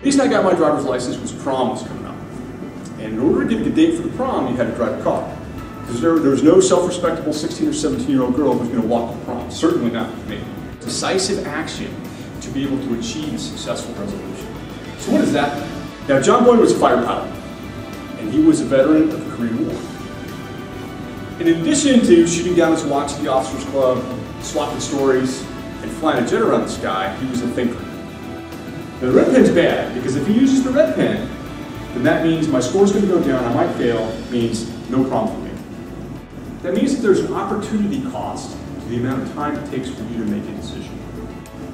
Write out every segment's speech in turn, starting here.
The reason I got my driver's license was prom was coming up. And in order to get a date for the prom, you had to drive a car. Because there, there was no self-respectable 16 or 17 year old girl who was going to walk to prom. Certainly not with me. Decisive action to be able to achieve a successful resolution. So what is that? Now, John Boyd was a fighter pilot, and he was a veteran of the Korean War. In addition to shooting down his watch at the officers club, swapping stories, and flying a jet around the sky, he was a thinker. The red pen's bad, because if he uses the red pen, then that means my score's going to go down, I might fail, means no problem for me. That means that there's an opportunity cost to the amount of time it takes for you to make a decision.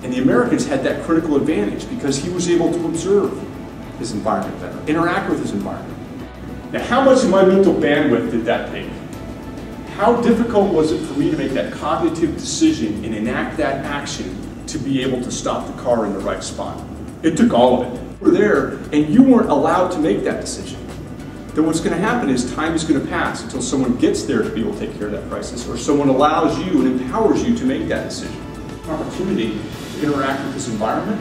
And the Americans had that critical advantage because he was able to observe his environment better, interact with his environment. Now, how much of my mental bandwidth did that take? How difficult was it for me to make that cognitive decision and enact that action to be able to stop the car in the right spot? It took all of it. You were there and you weren't allowed to make that decision. Then what's going to happen is time is going to pass until someone gets there to be able to take care of that crisis or someone allows you and empowers you to make that decision. Opportunity to interact with this environment,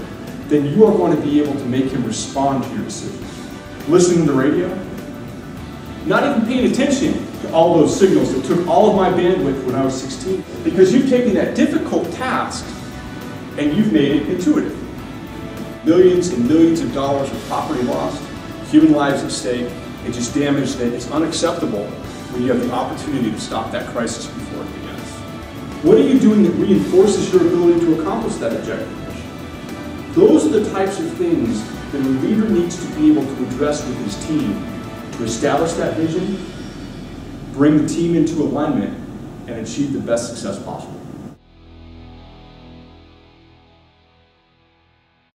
then you are going to be able to make him respond to your decision. Listening to the radio, not even paying attention to all those signals that took all of my bandwidth when I was 16. Because you've taken that difficult task and you've made it intuitive. Millions and millions of dollars of property lost, human lives at stake, and just damage that is unacceptable when you have the opportunity to stop that crisis before it begins. What are you doing that reinforces your ability to accomplish that objective? Those are the types of things that a leader needs to be able to address with his team to establish that vision, bring the team into alignment, and achieve the best success possible.